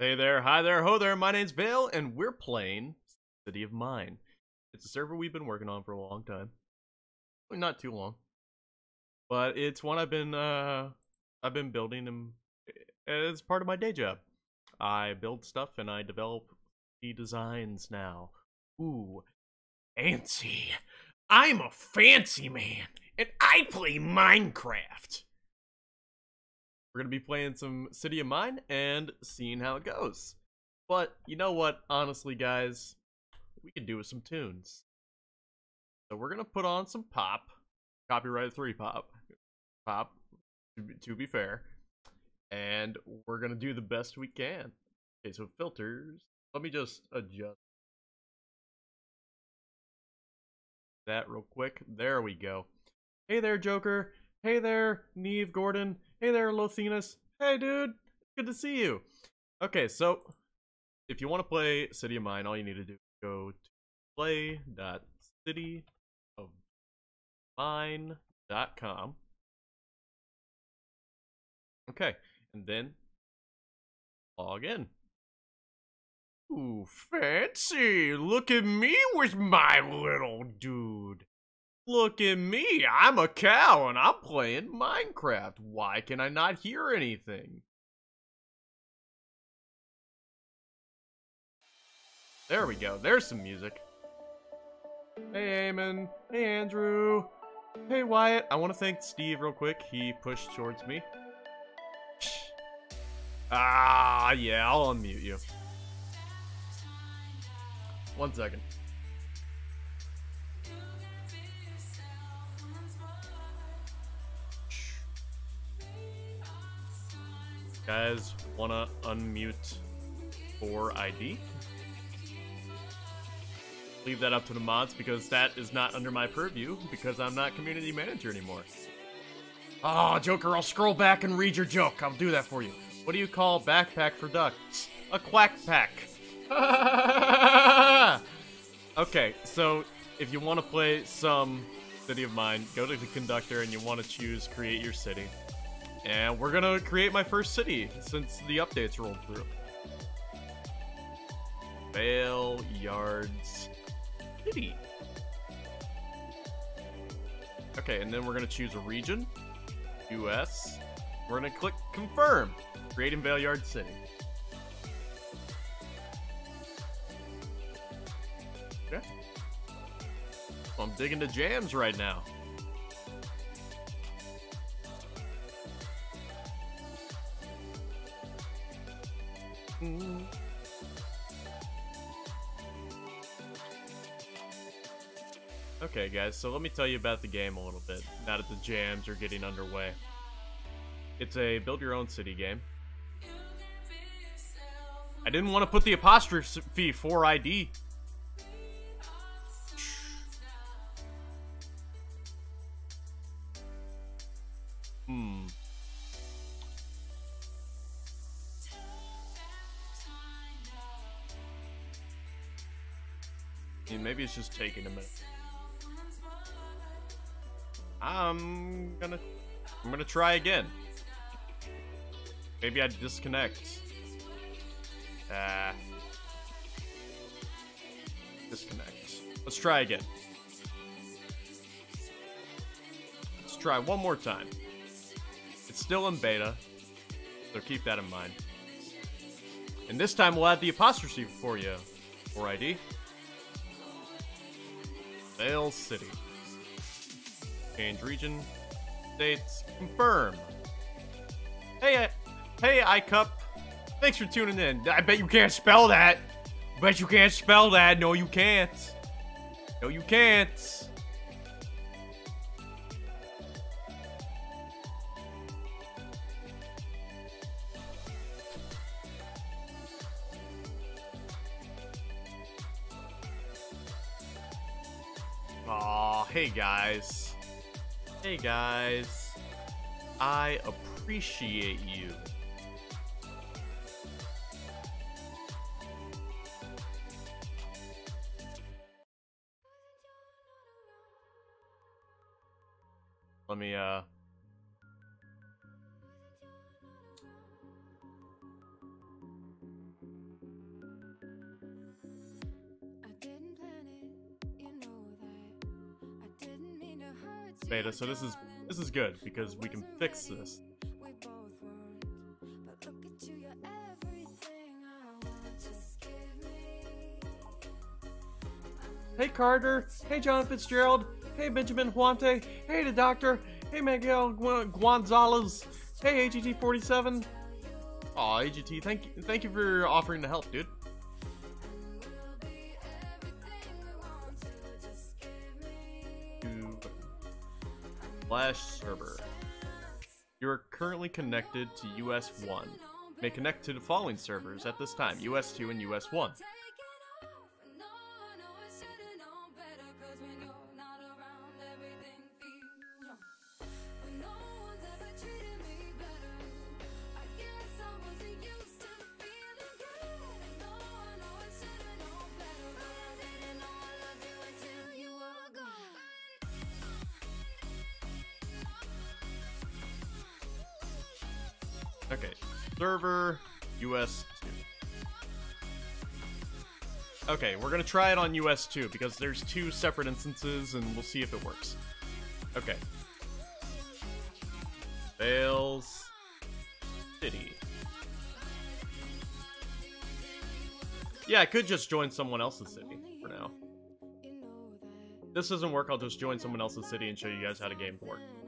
Hey there, hi there, ho there, my name's Vale, and we're playing City of Mine. It's a server we've been working on for a long time. Well, not too long. But it's one I've been uh I've been building and as part of my day job. I build stuff and I develop the designs now. Ooh, fancy. I'm a fancy man, and I play Minecraft. We're going to be playing some City of Mine and seeing how it goes. But you know what? Honestly, guys, we could do with some tunes. So we're going to put on some pop. Copyright 3 pop. Pop, to be, to be fair. And we're going to do the best we can. Okay, so filters. Let me just adjust that real quick. There we go. Hey there, Joker. Hey there, Neve Gordon. Hey there, Lothinus. Hey, dude. Good to see you. Okay, so if you want to play City of Mine, all you need to do is go to play.cityofmine.com. Okay, and then log in. Ooh, fancy! Look at me with my little dude. Look at me, I'm a cow and I'm playing Minecraft. Why can I not hear anything? There we go, there's some music. Hey Eamon, hey Andrew, hey Wyatt. I want to thank Steve real quick, he pushed towards me. Ah, yeah, I'll unmute you. One second. Guys, wanna unmute 4ID? Leave that up to the mods because that is not under my purview because I'm not community manager anymore. Oh, Joker, I'll scroll back and read your joke. I'll do that for you. What do you call backpack for ducks? A quack pack. okay, so if you want to play some City of Mine, go to the conductor and you want to choose create your city. And we're gonna create my first city since the updates rolled through. Vale Yards City. Okay, and then we're gonna choose a region, US. We're gonna click confirm, create in Vale Yard City. Okay. I'm digging the jams right now. Okay, guys, so let me tell you about the game a little bit, now that the jams are getting underway. It's a build your own city game. I didn't want to put the apostrophe 4ID. Hmm. Maybe it's just taking a minute. I'm gonna... I'm gonna try again. Maybe I disconnect. Uh, disconnect. Let's try again. Let's try one more time. It's still in beta, so keep that in mind. And this time we'll add the apostrophe for you 4ID. Vale City. Change region. States. Confirm. Hey, hey, iCup. Thanks for tuning in. I bet you can't spell that. Bet you can't spell that. No, you can't. No, you can't. Aw, hey guys. Hey guys. I appreciate you. Let me, uh... beta, so this is this is good because we can fix this. Hey Carter, hey John Fitzgerald, hey Benjamin Huante, hey the Doctor, hey Miguel Gu Gonzalez, hey AGT47. Aw, AGT, thank you, thank you for offering to help, dude. slash server. You are currently connected to US1. May connect to the following servers at this time, US2 and US1. We're gonna try it on US 2 because there's two separate instances and we'll see if it works. Okay. Fails. City. Yeah, I could just join someone else's city for now. this doesn't work, I'll just join someone else's city and show you guys how the game works.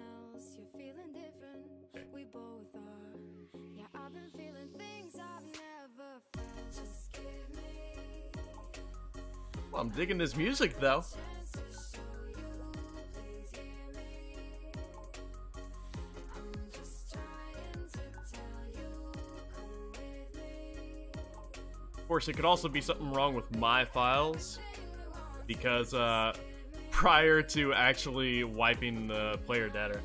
I'm digging this music though. Of course, it could also be something wrong with my files, because uh, prior to actually wiping the player data,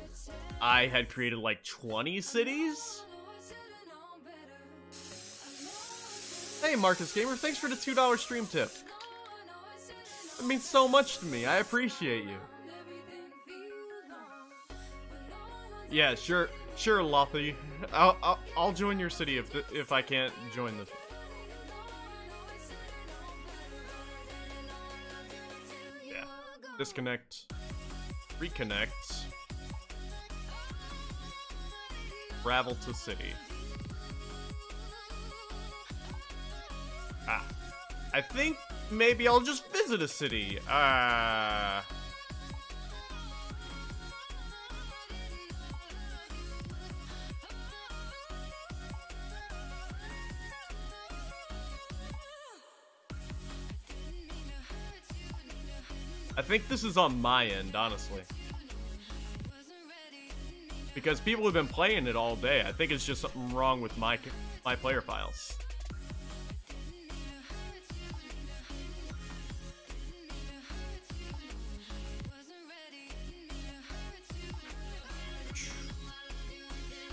I had created like 20 cities? Hey, Marcus Gamer, thanks for the $2 stream tip. It means so much to me. I appreciate you. Yeah, sure, sure, Lothy. I'll, I'll, I'll join your city if if I can't join this. Yeah. Disconnect. Reconnect. Travel to city. Ah. I think maybe I'll just visit a city. Uh... I think this is on my end, honestly. Because people have been playing it all day. I think it's just something wrong with my my player files.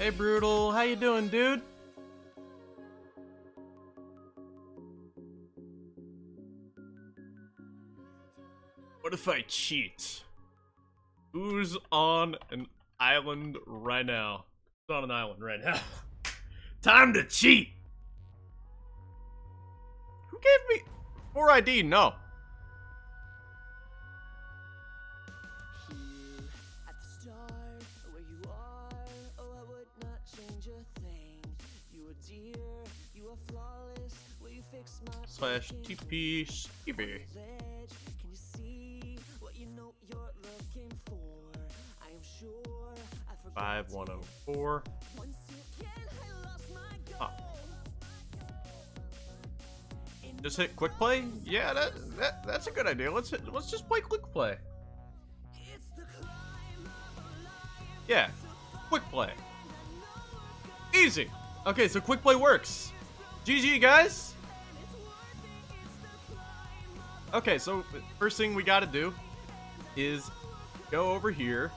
Hey, Brutal. How you doing, dude? What if I cheat? Who's on an island right now? Who's on an island right now? Time to cheat! Who gave me... 4ID? No. Slash TP Stevie. Five one oh four. Just hit quick play? Yeah, that, that that's a good idea. Let's hit, let's just play quick play. Yeah, quick play. Easy. Okay, so quick play works. GG, guys. Okay, so first thing we gotta do is go over here.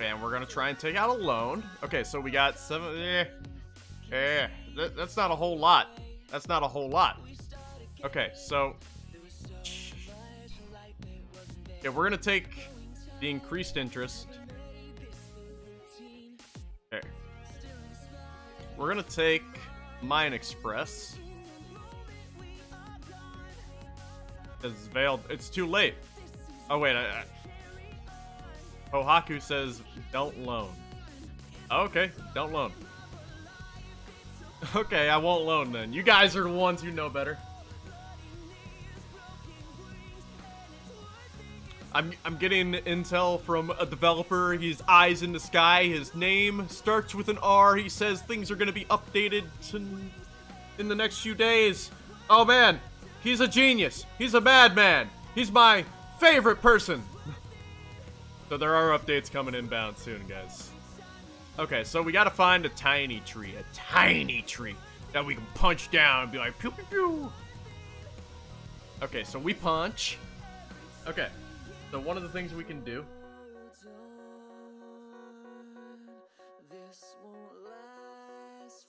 And we're gonna try and take out a loan. Okay, so we got seven. Eh, eh, that, that's not a whole lot. That's not a whole lot. Okay, so. Yeah, we're gonna take the increased interest. Okay. We're gonna take Mine Express. It's veiled. It's too late. Oh, wait. I, I, says, don't loan. Oh, okay, don't loan. Okay, I won't loan then. You guys are the ones who know better. I'm, I'm getting intel from a developer. He's eyes in the sky. His name starts with an R. He says things are going to be updated to, in the next few days. Oh man, he's a genius. He's a madman. He's my favorite person. so there are updates coming inbound soon, guys. Okay, so we gotta find a tiny tree. A tiny tree that we can punch down and be like, pew pew pew. Okay, so we punch. Okay. So one of the things we can do.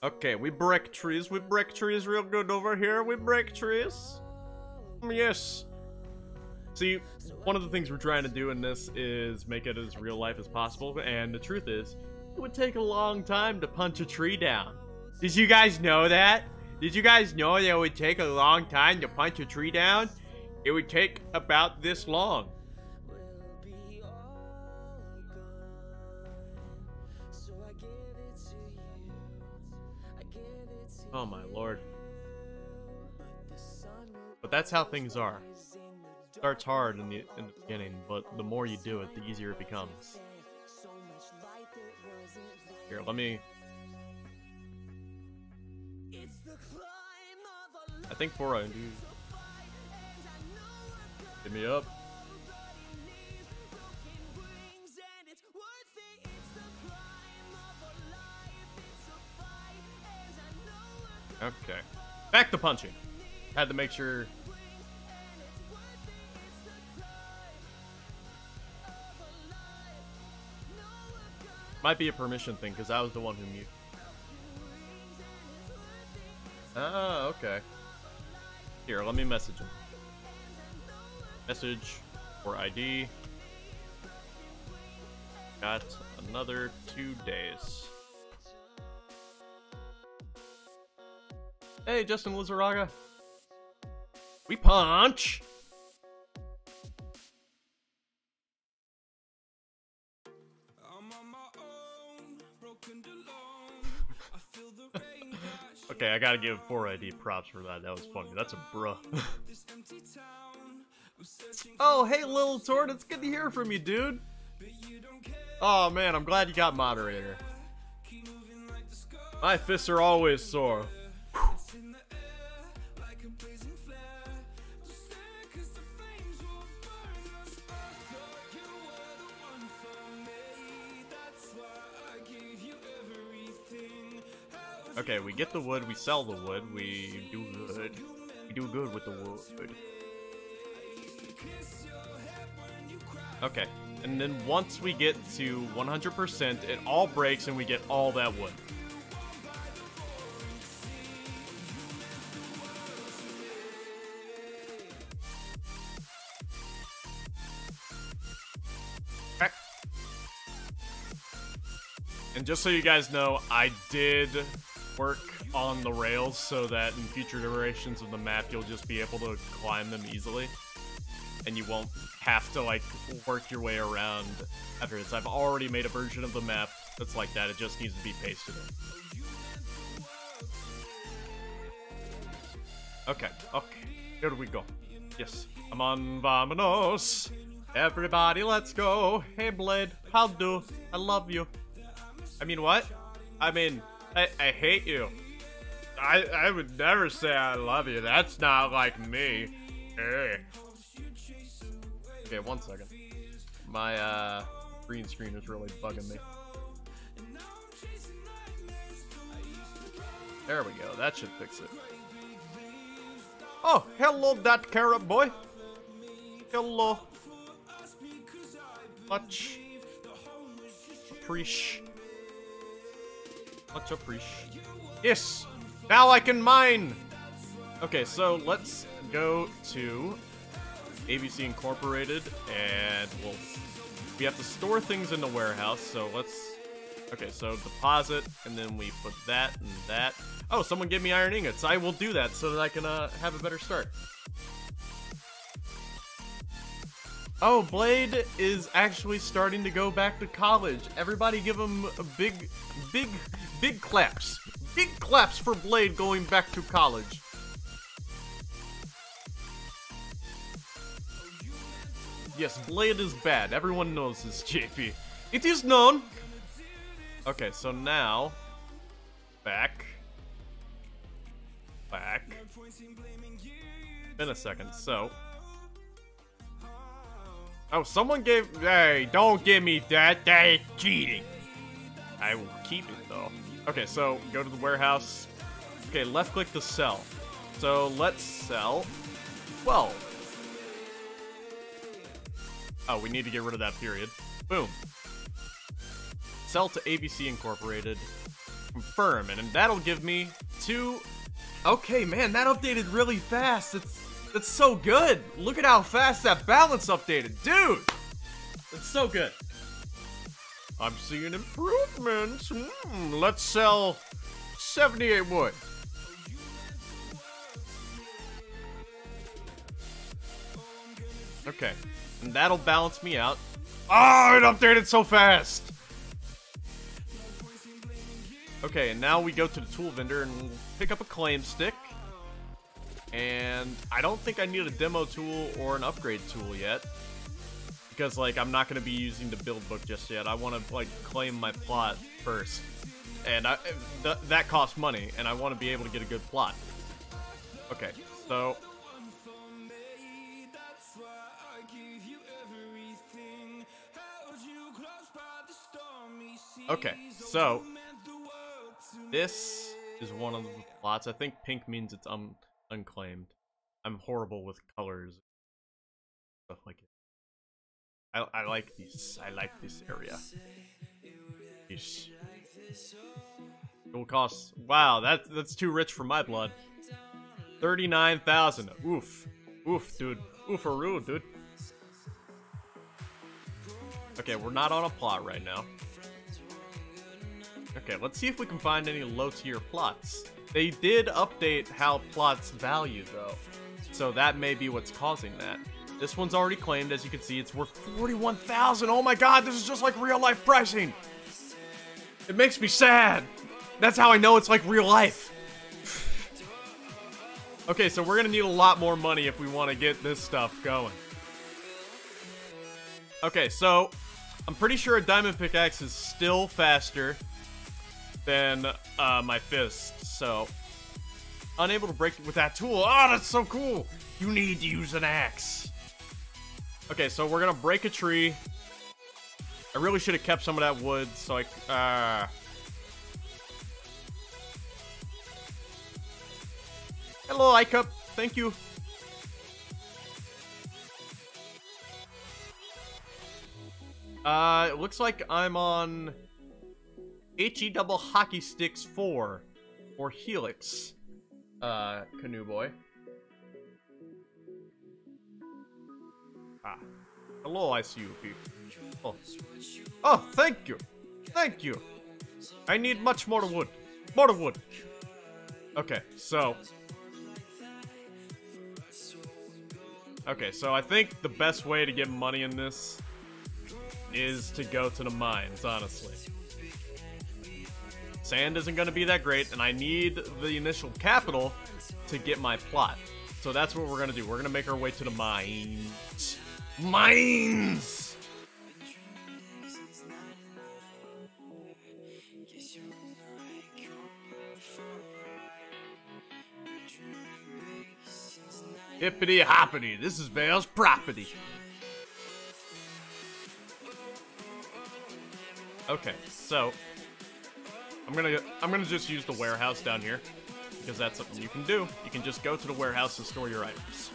Okay, we break trees. We break trees real good over here. We break trees. Yes. See, one of the things we're trying to do in this is make it as real life as possible, and the truth is, it would take a long time to punch a tree down. Did you guys know that? Did you guys know that it would take a long time to punch a tree down? It would take about this long. Oh my lord. That's how things are. It starts hard in the, in the beginning, but the more you do it, the easier it becomes. Here, let me... I think for I do... Hit me up. Okay. Back to punching. Had to make sure... Might be a permission thing, because I was the one who muted. Ah, okay. Here, let me message him. Message 4ID. Got another two days. Hey, Justin Lizaraga. We punch! Okay, I gotta give 4ID props for that. That was funny. That's a bruh. oh, hey, Little Tort. It's good to hear from you, dude. Oh, man. I'm glad you got moderator. My fists are always sore. Okay, we get the wood, we sell the wood, we do good. We do good with the wood. Okay, and then once we get to 100%, it all breaks and we get all that wood. And just so you guys know, I did work on the rails so that in future iterations of the map you'll just be able to climb them easily. And you won't have to like work your way around after this. I've already made a version of the map that's like that, it just needs to be pasted in. Okay, okay, here we go. Yes, I'm on Vamonos. Everybody, let's go. Hey, Blade, how do? I love you. I mean, what? I mean, I, I hate you. I, I would never say I love you. That's not like me. Hey. Okay, one second. My uh, green screen is really bugging me. There we go. That should fix it. Oh, hello, that carrot boy. Hello. Much appreciate. Much appreciated. Yes! Now I can mine! Okay, so let's go to ABC Incorporated, and we'll... We have to store things in the warehouse, so let's... Okay, so deposit, and then we put that and that. Oh, someone gave me iron ingots. I will do that so that I can uh, have a better start. Oh, Blade is actually starting to go back to college. Everybody give him a big, big, big claps. Big claps for Blade going back to college. Yes, Blade is bad. Everyone knows this, JP. It is known. Okay, so now... Back. Back. In a second, so... Oh, someone gave... Hey, don't give me that. That is cheating. I will keep it, though. Okay, so go to the warehouse. Okay, left-click to sell. So let's sell 12. Oh, we need to get rid of that period. Boom. Sell to ABC Incorporated. Confirm, and that'll give me two... Okay, man, that updated really fast. It's that's so good. Look at how fast that balance updated. Dude! It's so good. I'm seeing improvements. Mm, let's sell 78 wood. Okay. And that'll balance me out. Oh, it updated so fast! Okay, and now we go to the tool vendor and pick up a claim stick. And I don't think I need a demo tool or an upgrade tool yet. Because, like, I'm not going to be using the build book just yet. I want to, like, claim my plot first. And I, th that costs money, and I want to be able to get a good plot. Okay, so Okay, so this is one of the plots. I think pink means it's un unclaimed. I'm horrible with colors, stuff like it. I I like this. I like this area. Yeesh. It will cost. Wow, that that's too rich for my blood. Thirty-nine thousand. Oof, oof, dude. Oofaroo, dude. Okay, we're not on a plot right now. Okay, let's see if we can find any low-tier plots. They did update how plots value, though. So that may be what's causing that. This one's already claimed, as you can see, it's worth 41,000. Oh my god, this is just like real-life pricing. It makes me sad. That's how I know it's like real life. okay, so we're gonna need a lot more money if we want to get this stuff going. Okay, so I'm pretty sure a diamond pickaxe is still faster than uh, my fist, so... Unable to break with that tool. Oh, that's so cool! You need to use an axe. Okay, so we're gonna break a tree. I really should have kept some of that wood, so I... Uh... Hello, iCup. Thank you. Uh, it looks like I'm on HE double hockey sticks 4 or Helix. Uh, canoe boy. Ah. Hello, ICUP. Oh. Oh, thank you. Thank you. I need much more wood. More wood. Okay, so. Okay, so I think the best way to get money in this is to go to the mines, honestly. Sand isn't going to be that great, and I need the initial capital to get my plot. So that's what we're going to do. We're going to make our way to the mines. Mines! Hippity hoppity, this is Vale's property. Okay, so I'm gonna I'm gonna just use the warehouse down here because that's something you can do. You can just go to the warehouse and store your items.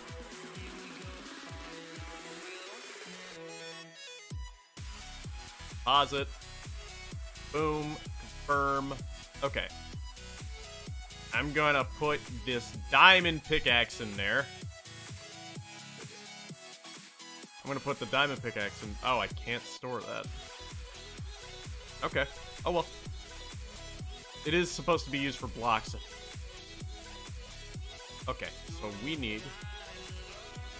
Deposit. Boom. Confirm. Okay. I'm gonna put this diamond pickaxe in there. I'm gonna put the diamond pickaxe in. Oh, I can't store that. Okay. Oh well. It is supposed to be used for blocks. Okay, so we need...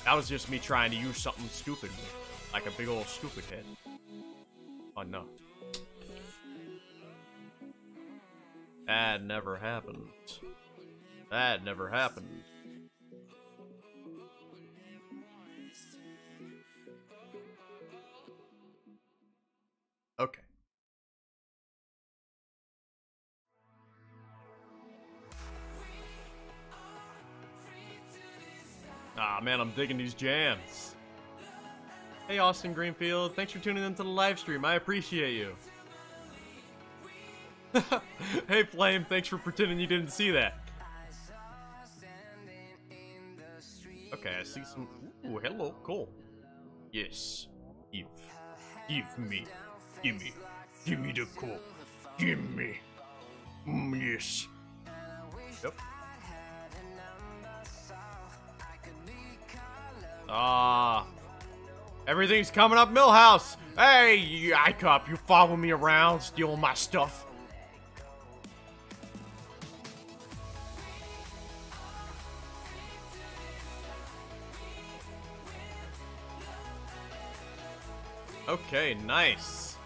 That was just me trying to use something stupid. Like a big old stupid head. Oh no. That never happened. That never happened. Man, I'm digging these jams. Hey, Austin Greenfield. Thanks for tuning into the live stream. I appreciate you. hey, Flame. Thanks for pretending you didn't see that. Okay, I see some... Ooh, hello. Cool. Yes. Give. Give me. Give me. Give me the cool. Give me. Mm, yes. Yep. Ah. Everything's coming up Milhouse. Hey, you cop, you follow me around, stealing my stuff. Okay, nice.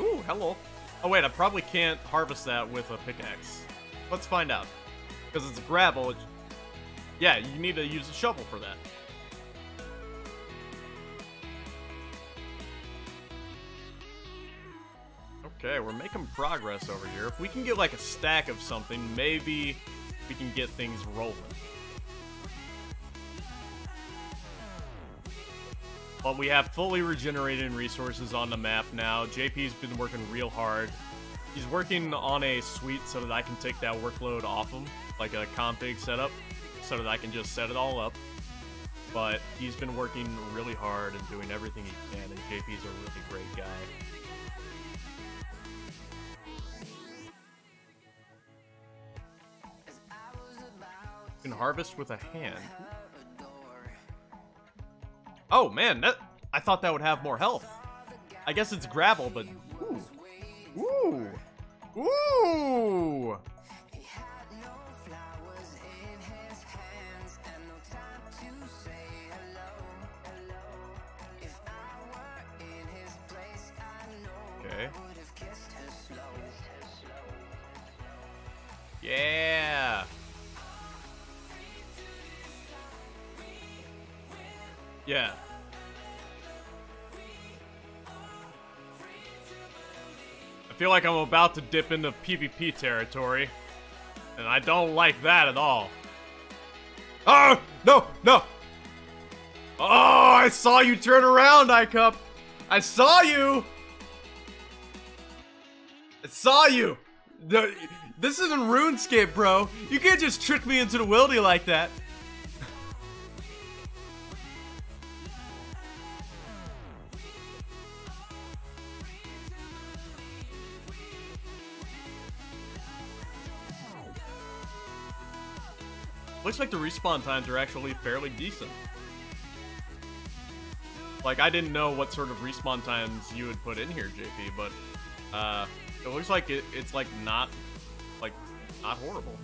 Ooh, hello. Oh wait, I probably can't harvest that with a pickaxe. Let's find out. Because it's gravel, yeah, you need to use a shovel for that. Okay, we're making progress over here. If we can get like a stack of something, maybe we can get things rolling. But we have fully regenerated resources on the map now. JP's been working real hard. He's working on a suite so that I can take that workload off him, like a config setup so that I can just set it all up. But he's been working really hard and doing everything he can, and JP's a really great guy. You can harvest with a hand. Oh man, that I thought that would have more health. I guess it's gravel, but ooh, ooh, ooh. Yeah. Yeah. I feel like I'm about to dip into PvP territory. And I don't like that at all. Oh! No! No! Oh, I saw you turn around, iCup! I saw you! I saw you! This isn't RuneScape, bro. You can't just trick me into the wildy like that. Looks like the respawn times are actually fairly decent. Like, I didn't know what sort of respawn times you would put in here, JP, but uh, it looks like it, it's like not not horrible.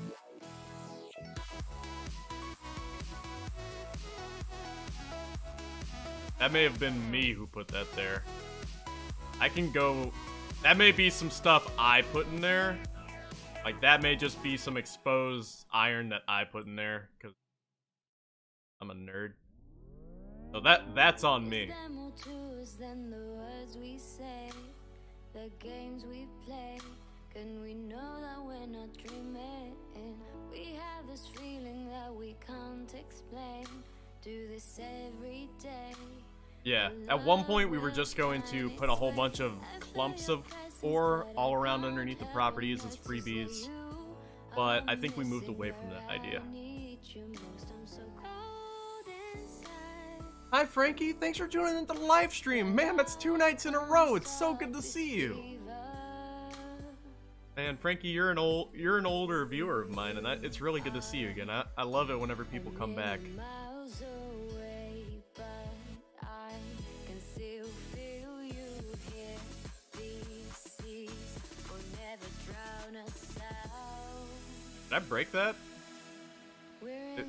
That may have been me who put that there. I can go... That may be some stuff I put in there. Like, that may just be some exposed iron that I put in there, because I'm a nerd. So that that's on me. The games we play can we know that we're not dreaming? We have this feeling that we can't explain. Do this every day. Yeah, at one point we were just going to put a whole bunch of clumps of ore all around underneath the properties as freebies, but I think we moved away from that idea. Hi Frankie, thanks for joining into the live stream. Man, that's two nights in a row. It's so good to see you. And Frankie, you're an old, you're an older viewer of mine, and I, it's really good to see you again. I, I love it whenever people come back. Did I break that? It...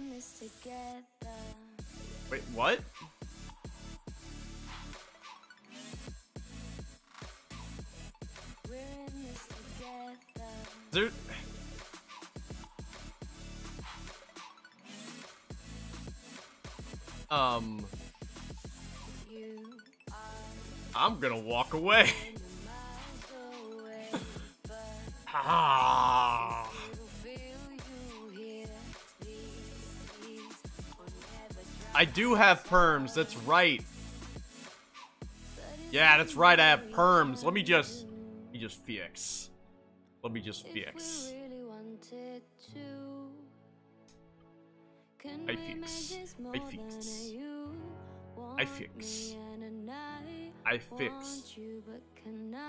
Wait, what? There... Um... I'm gonna walk away. ah. I do have perms, that's right. Yeah, that's right, I have perms. Let me just... Let me just fix. Let me just fix. I fix. I fix. I fix. I fix.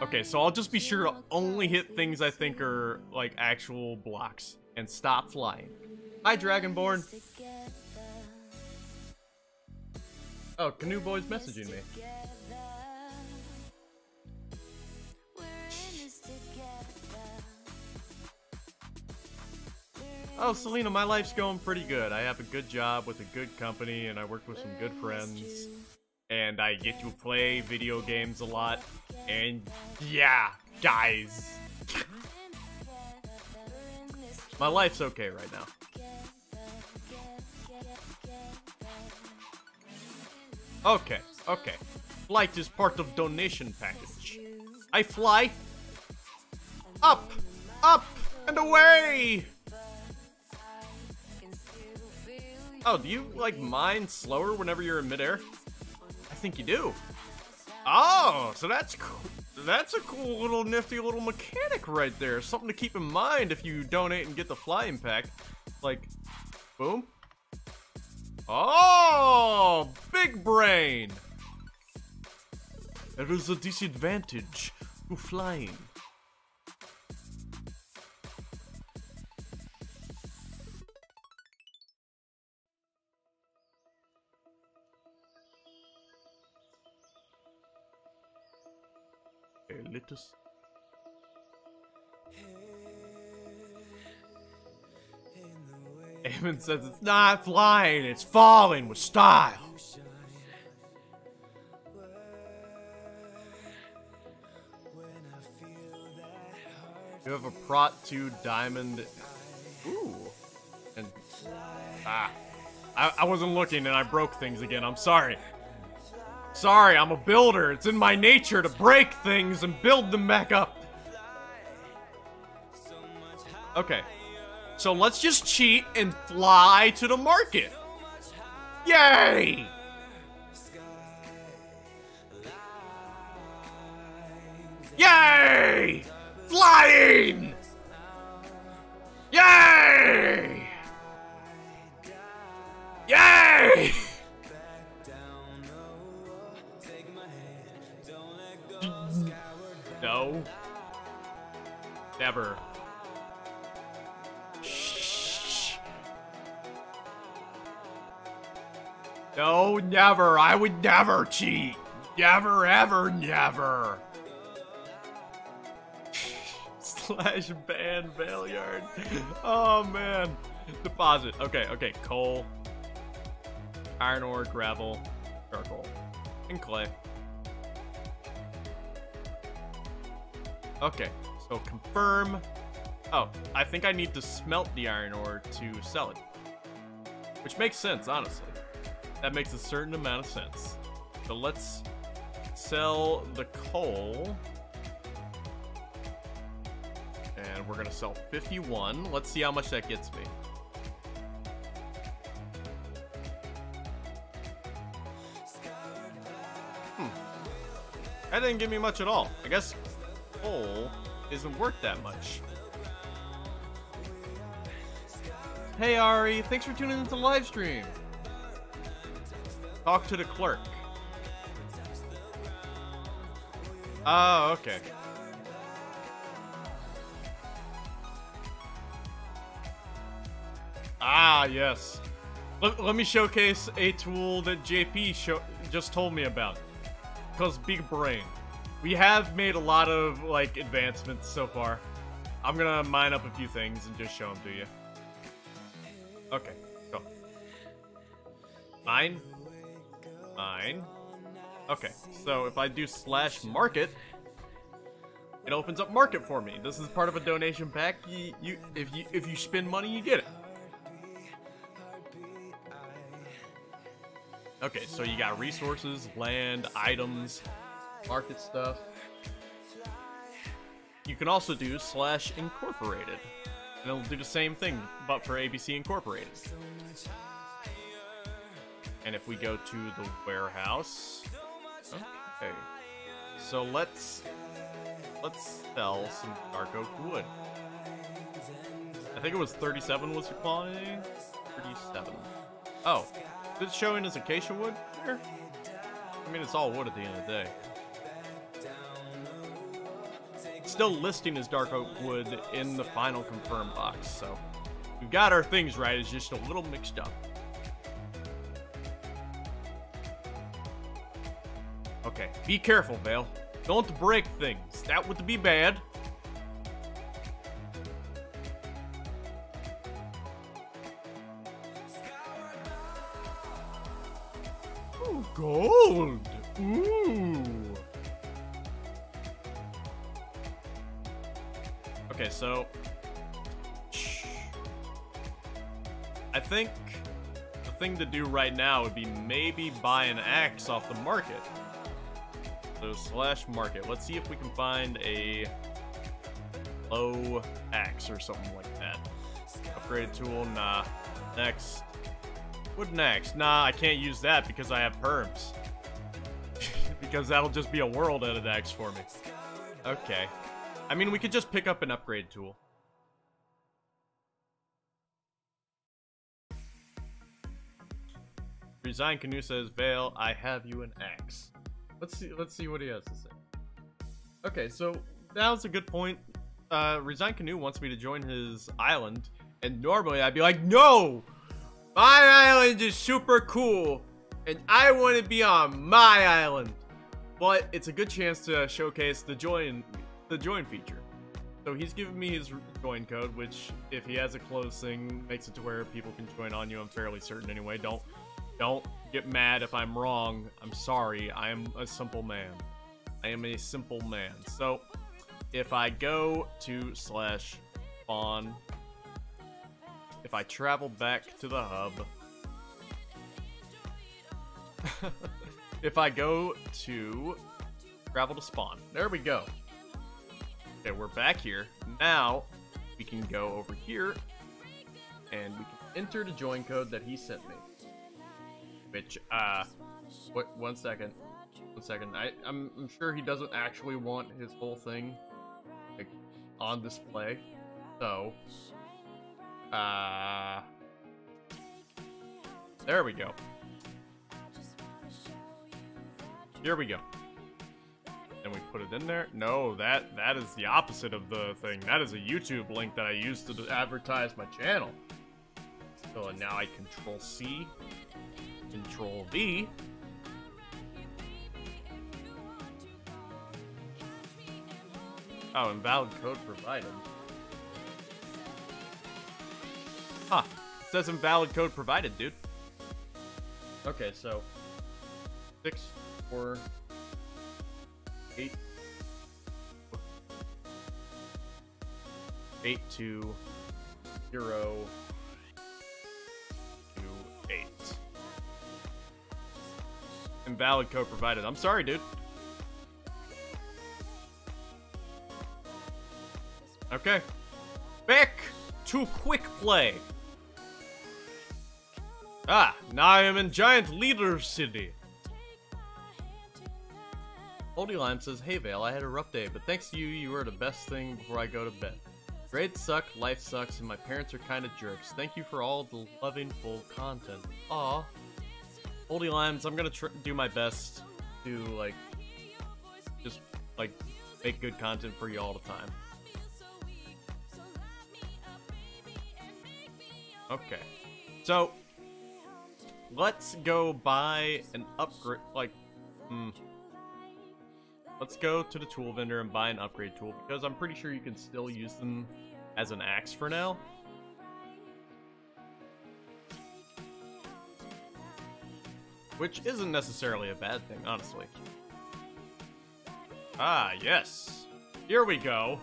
Okay, so I'll just be sure to only hit things I think are, like, actual blocks. And stop flying. Hi, Dragonborn. Oh, Canoe Boy's messaging me. Oh, Selena, my life's going pretty good. I have a good job with a good company, and I work with some good friends. And I get to play video games a lot. And yeah, guys. my life's okay right now. Okay, okay. Flight is part of donation package. I fly up, up, and away! Oh, do you, like, mine slower whenever you're in midair? I think you do. Oh, so that's cool. That's a cool little nifty little mechanic right there. Something to keep in mind if you donate and get the flying pack. Like, boom. Oh, big brain. There is a disadvantage to flying. Let Eamon says it's not flying, it's falling with style. You have a Prot 2 diamond. Ooh. And. Ah. I, I wasn't looking and I broke things again. I'm sorry. Sorry, I'm a builder. It's in my nature to break things and build them back up. Okay. So let's just cheat and fly to the market. Yay! Yay! Flying! Yay! Yay! Never. No, never. I would never cheat. Never, ever, never. Slash ban Valeyard. Oh, man. Deposit. Okay, okay. Coal. Iron ore, gravel, charcoal, and clay. Okay, so confirm. Oh, I think I need to smelt the iron ore to sell it. Which makes sense, honestly. That makes a certain amount of sense. So let's sell the coal. And we're gonna sell 51. Let's see how much that gets me. Hmm. That didn't give me much at all. I guess isn't worth that much. Hey Ari, thanks for tuning into the live stream. Talk to the clerk. Oh, okay. Ah, yes. Let, let me showcase a tool that JP show, just told me about. Because big brain. We have made a lot of, like, advancements so far. I'm gonna mine up a few things and just show them to you. Okay, go. Mine? Nine. Okay, so if I do slash market, it opens up market for me. This is part of a donation pack. You, you, if you, if you spend money, you get it. Okay, so you got resources, land, items, market stuff. You can also do slash incorporated. And it'll do the same thing, but for ABC Incorporated. And if we go to the warehouse... Okay. So let's... Let's sell some dark oak wood. I think it was 37 was the quantity? 37. Oh. Is it showing as acacia wood here? I mean, it's all wood at the end of the day. Still listing as dark oak wood in the final confirm box, so we've got our things right, it's just a little mixed up. Okay, be careful, Vale. Don't break things. That would be bad. Thing to do right now would be maybe buy an axe off the market. So slash market. Let's see if we can find a low axe or something like that. Upgraded tool, nah. Next. Wood next. Nah, I can't use that because I have perms. because that'll just be a world edit axe for me. Okay. I mean, we could just pick up an upgrade tool. Resign Canoe says, Vale, I have you an axe. Let's see let's see what he has to say. Okay, so that was a good point. Uh, Resign Canoe wants me to join his island, and normally I'd be like, No! My island is super cool, and I want to be on my island. But it's a good chance to showcase the join the join feature. So he's given me his join code, which if he has a closing, makes it to where people can join on you. I'm fairly certain anyway. Don't don't get mad if I'm wrong. I'm sorry. I am a simple man. I am a simple man. So if I go to slash spawn, if I travel back to the hub, if I go to travel to spawn, there we go. Okay, we're back here. Now, we can go over here, and we can enter the join code that he sent me. Which, uh, what, one second. One second. I, I'm, I'm sure he doesn't actually want his whole thing, like, on display. So, uh, there we go. Here we go and we put it in there? No, that that is the opposite of the thing. That is a YouTube link that I used to advertise my channel. So now I control C, control V. Oh, invalid code provided. Huh. It says invalid code provided, dude. Okay, so six, four, eight eight two zero Invalid code provided. I'm sorry, dude. Okay. Back to quick play. Ah, now I am in Giant Leader City. Oldie Lime says, Hey Vale, I had a rough day, but thanks to you, you were the best thing before I go to bed. Grades suck, life sucks, and my parents are kinda jerks. Thank you for all the loving, full content. Aw. Oldie Limes, I'm gonna do my best to, like, just, like, make good content for you all the time. Okay. So, let's go buy an upgrade, like, hmm. Let's go to the tool vendor and buy an upgrade tool because I'm pretty sure you can still use them as an axe for now. Which isn't necessarily a bad thing, honestly. Ah, yes. Here we go.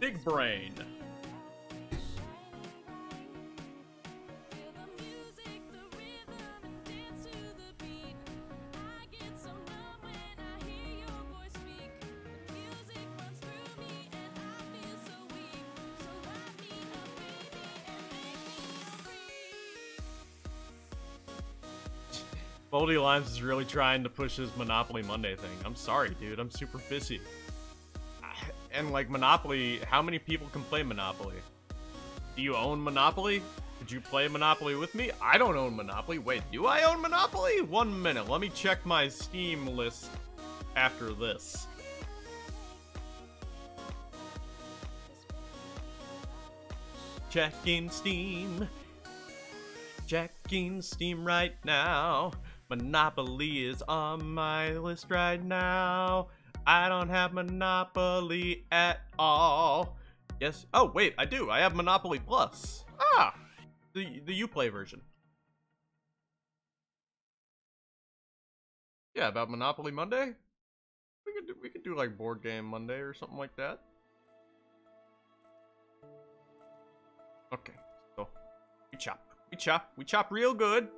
Big brain. Boldy Limes is really trying to push his Monopoly Monday thing. I'm sorry, dude. I'm super busy. And like Monopoly, how many people can play Monopoly? Do you own Monopoly? Did you play Monopoly with me? I don't own Monopoly. Wait, do I own Monopoly? One minute. Let me check my Steam list after this. Checking Steam. Checking Steam right now. Monopoly is on my list right now. I don't have Monopoly at all. Yes. Oh, wait, I do. I have Monopoly Plus. Ah, the the UPlay version. Yeah, about Monopoly Monday. We could do, we could do like board game Monday or something like that. Okay, so we chop, we chop, we chop real good.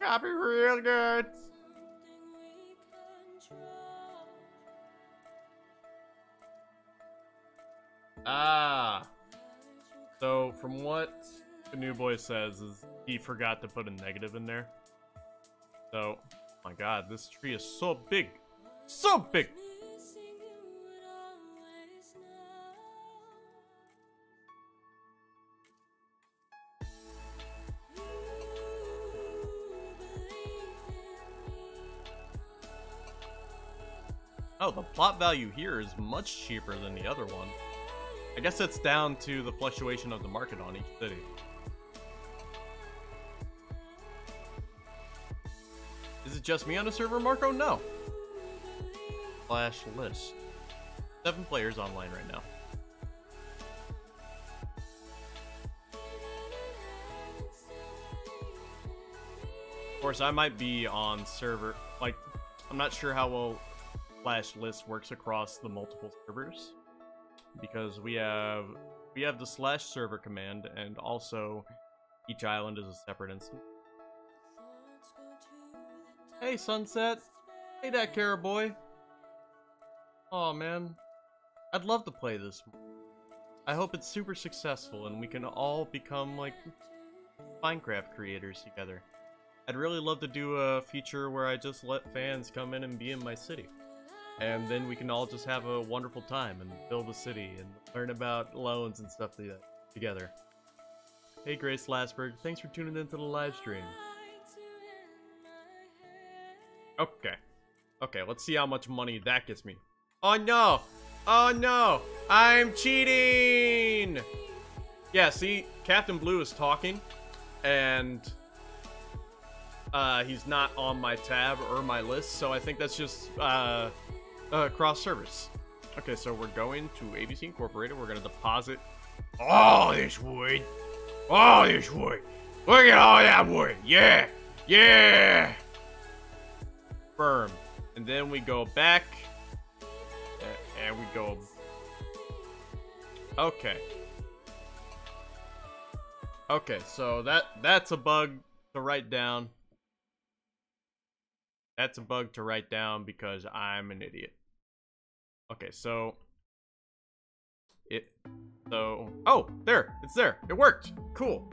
Chop it real good. Ah. So, from what the new boy says, is he forgot to put a negative in there. So, my god, this tree is so big. So big! Oh, the plot value here is much cheaper than the other one. I guess that's down to the fluctuation of the market on each city. Is it just me on the server, Marco? No. Slash list. Seven players online right now. Of course, I might be on server, like, I'm not sure how well slash list works across the multiple servers because we have we have the slash server command and also each island is a separate instance. Hey Sunset! Hey that Boy. Oh man. I'd love to play this. I hope it's super successful and we can all become like Minecraft creators together. I'd really love to do a feature where I just let fans come in and be in my city and then we can all just have a wonderful time and build a city and learn about loans and stuff together. Hey Grace Lasberg, thanks for tuning into the live stream. Okay. Okay, let's see how much money that gets me. Oh no! Oh no! I'm cheating! Yeah, see, Captain Blue is talking, and uh, he's not on my tab or my list, so I think that's just uh, uh, cross service. Okay, so we're going to ABC Incorporated. We're going to deposit all this wood. All this wood. Look at all that wood. Yeah. Yeah. Firm. And then we go back. And we go... Okay. Okay, so that that's a bug to write down. That's a bug to write down because I'm an idiot. Okay, so it so oh there it's there it worked cool.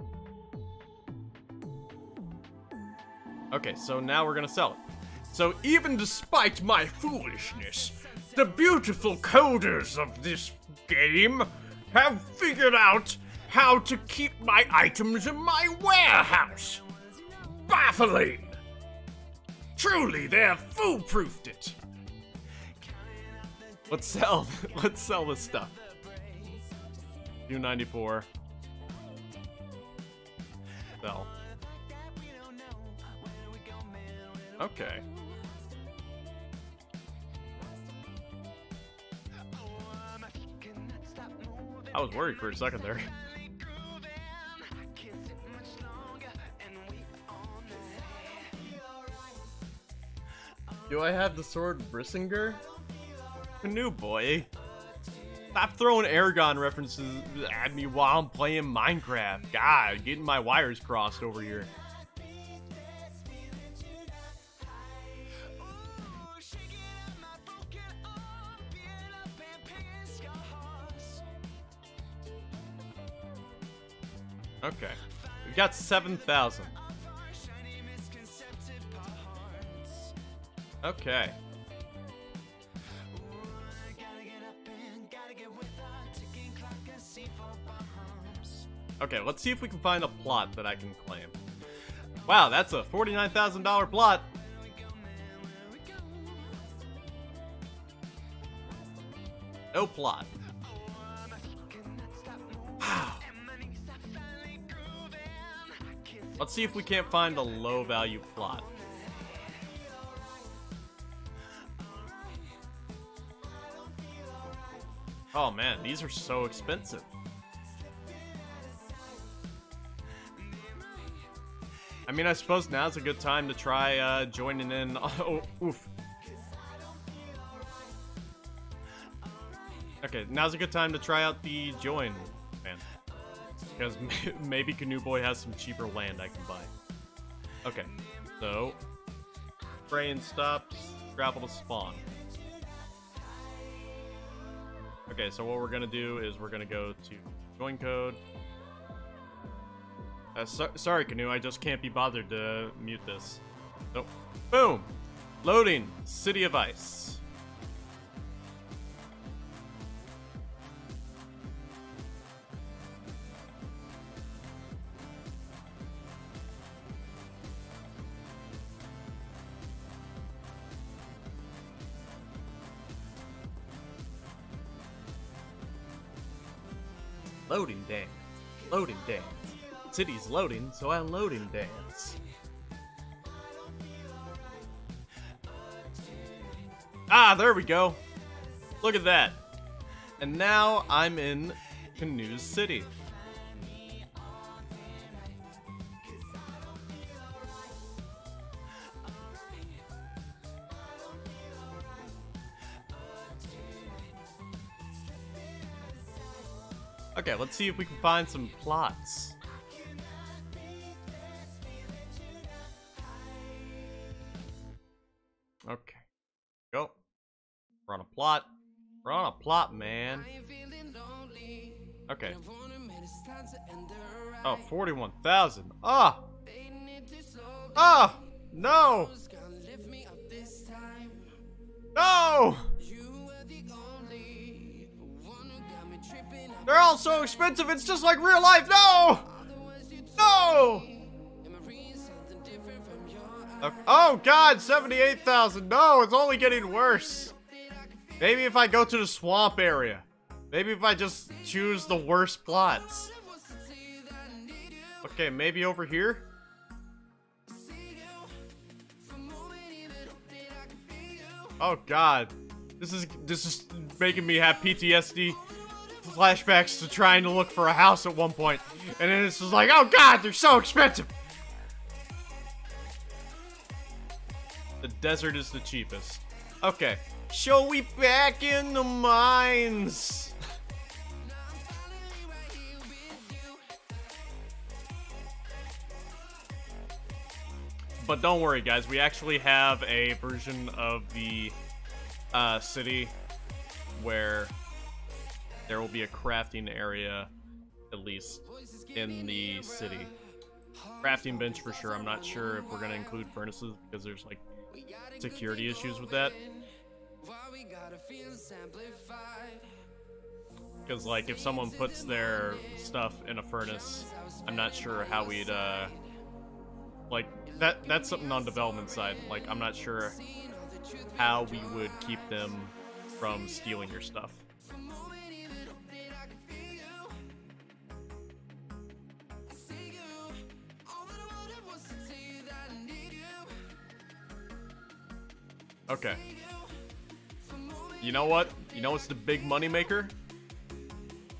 Okay so now we're gonna sell it. So even despite my foolishness the beautiful coders of this game have figured out how to keep my items in my warehouse. Baffling. Truly they have foolproofed it Let's sell. Let's sell this stuff. U94. Sell. Okay. I was worried for a second there. Do I have the sword Brisingr? Canoe boy. Stop throwing Eragon references at me while I'm playing Minecraft. God, getting my wires crossed over here. Okay. We've got 7,000. Okay. Okay, let's see if we can find a plot that I can claim. Wow, that's a $49,000 plot. No plot. Let's see if we can't find a low value plot. Oh man, these are so expensive. Mean, I suppose now's a good time to try uh, joining in. Oh, oof. Okay, now's a good time to try out the join, man. Because maybe Canoe Boy has some cheaper land I can buy. Okay, so... Brain stops, travel to spawn. Okay, so what we're gonna do is we're gonna go to join code. Uh, so sorry, Canoe, I just can't be bothered to mute this. So, boom! Loading, City of Ice. Loading dance. Loading dance. City's loading, so I loading dance. Ah, there we go. Look at that. And now I'm in Canoe City. Okay, let's see if we can find some plots. We're on a plot, man. Okay. Oh, 41,000. Ah! Ah! No! No! They're all so expensive, it's just like real life. No! No! Okay. Oh god, 78,000. No, it's only getting worse. Maybe if I go to the swamp area. Maybe if I just choose the worst plots. Okay, maybe over here? Oh god. This is this is making me have PTSD flashbacks to trying to look for a house at one point. And then it's just like, oh god, they're so expensive! The desert is the cheapest. Okay. Shall we back in the mines? but don't worry, guys. We actually have a version of the uh, city where there will be a crafting area, at least, in the city. Crafting bench for sure. I'm not sure if we're going to include furnaces because there's, like, security issues with that. Because, like, if someone puts their stuff in a furnace, I'm not sure how we'd, uh... Like, that that's something on development side. Like, I'm not sure how we would keep them from stealing your stuff. Okay you know what? You know what's the big moneymaker?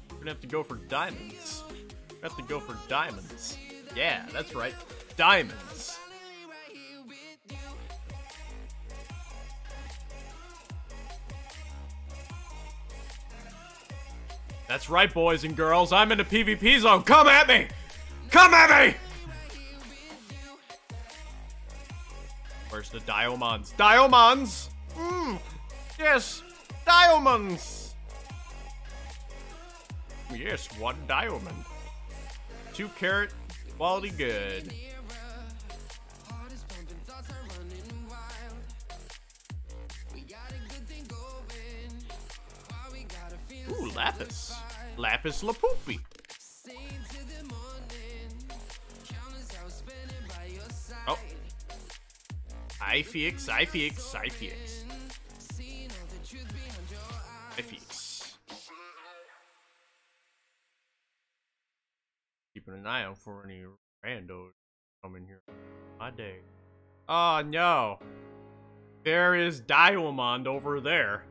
We're gonna have to go for diamonds. We have to go for diamonds. Yeah, that's right. Diamonds. That's right, boys and girls. I'm in the PvP zone. Come at me! Come at me! Where's the Diomons? Diomons! Hmm. Yes! Diamonds! Yes, one diamond. Two carat, quality good. Ooh, lapis. Lapis lapupi. Oh. I fix, I an eye out for any randos coming here. My day. Oh no. There is Diamond over there.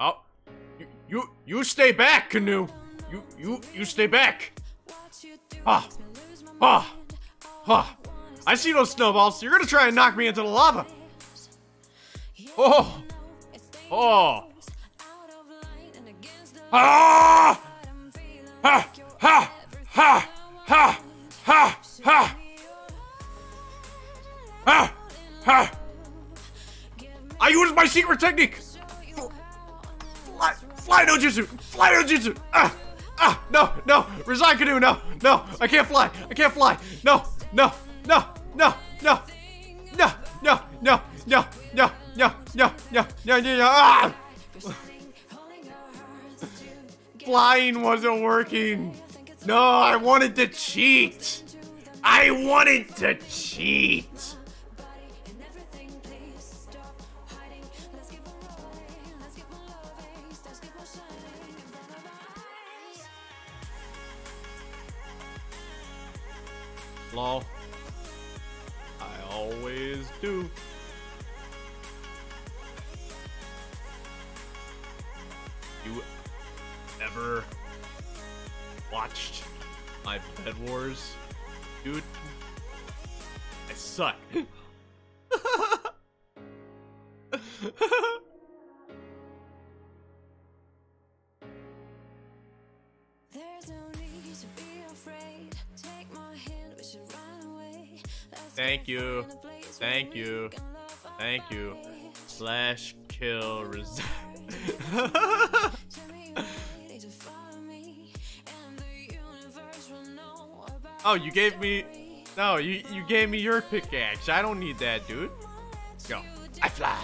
Oh. You, you, you stay back, Canoe. You, you, you stay back. Ah. Ah. Ah. I see those snowballs. You're gonna try and knock me into the lava. Oh. Oh. Ah! Ha! Ha! Ha! Ha! Ha! Ha! Ha! Ha! I used my secret technique! Fly, fly no jutsu! Fly no jutsu! Ah! Ah! No! No! Resign canoe! No! No! I can't fly! I can't fly! No! No! No! No! No! No! No! No! No! No! No! No! No! No! No! Ah! Flying wasn't working. No, I wanted to cheat. I wanted to cheat. Lol. I always do. You ever watched my Bed Wars, dude, I suck. Thank you. Thank you. Thank you. Slash kill resign. Oh, you gave me. No, you you gave me your pickaxe. I don't need that, dude. Go. I fly.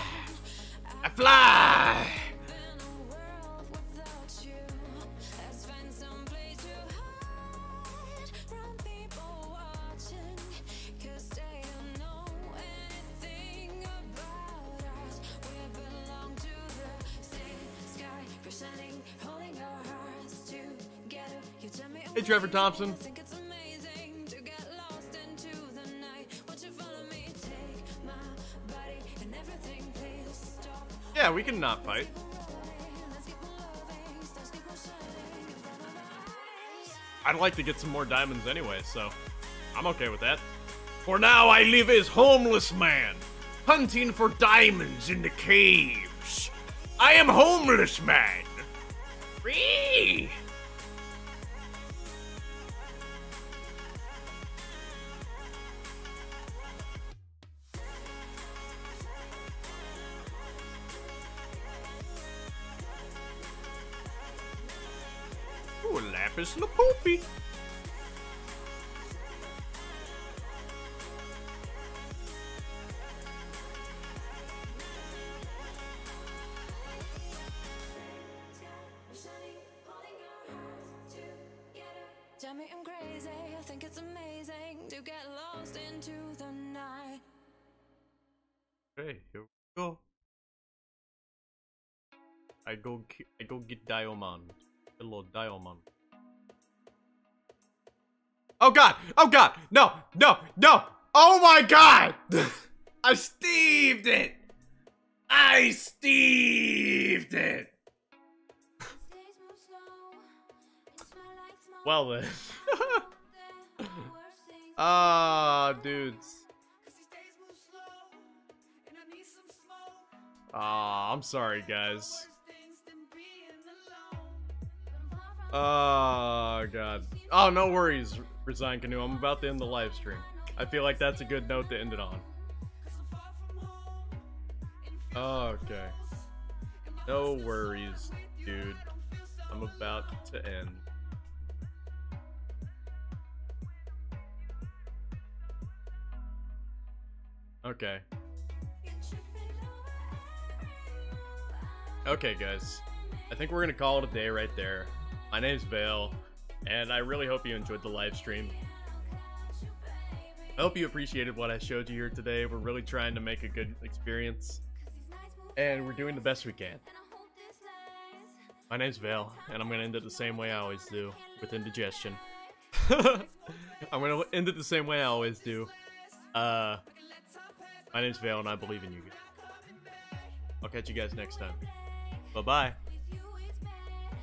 I fly. world without you. Yeah, we can not fight. I'd like to get some more diamonds anyway, so I'm okay with that. For now, I live as homeless man, hunting for diamonds in the caves. I am homeless man. Whee! Okay, here we go. I go, I go get diamond. Hello, diamond. Oh god! Oh god! No! No! No! Oh my god! I steved it! I steved it! Well then. Ah, dudes. Ah, I'm sorry, guys. Oh god. Oh, no worries, Resign Canoe. I'm about to end the live stream. I feel like that's a good note to end it on. Okay. No worries, dude. I'm about to end. Okay. Okay, guys. I think we're gonna call it a day right there. My name's Vale, and I really hope you enjoyed the live stream. I hope you appreciated what I showed you here today. We're really trying to make a good experience, and we're doing the best we can. My name's Vale, and I'm gonna end it the same way I always do, with indigestion. I'm gonna end it the same way I always do. Uh, my name's Vale, and I believe in you. I'll catch you guys next time. Bye bye.